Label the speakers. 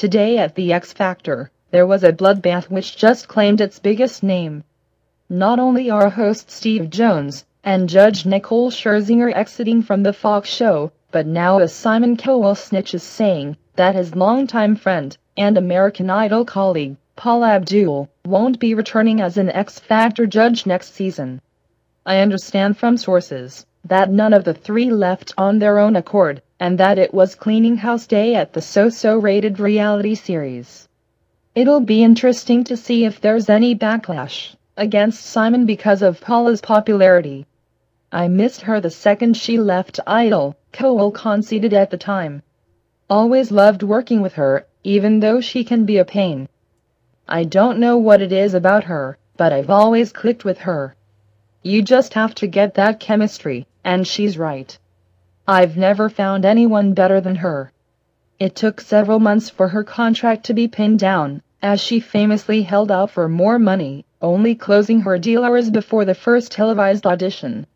Speaker 1: Today at the X Factor, there was a bloodbath which just claimed its biggest name. Not only are host Steve Jones and Judge Nicole Scherzinger exiting from the Fox show, but now a Simon Cowell snitch is saying that his longtime friend and American Idol colleague, Paula Abdul, won't be returning as an X Factor judge next season. I understand from sources that none of the three left on their own accord, and that it was cleaning house day at the so-so rated reality series. It'll be interesting to see if there's any backlash against Simon because of Paula's popularity. I missed her the second she left Idol, Cowell conceded at the time. Always loved working with her, even though she can be a pain. I don't know what it is about her, but I've always clicked with her. You just have to get that chemistry, and she's right. I've never found anyone better than her. It took several months for her contract to be pinned down, as she famously held out for more money, only closing her deal hours before the first televised audition.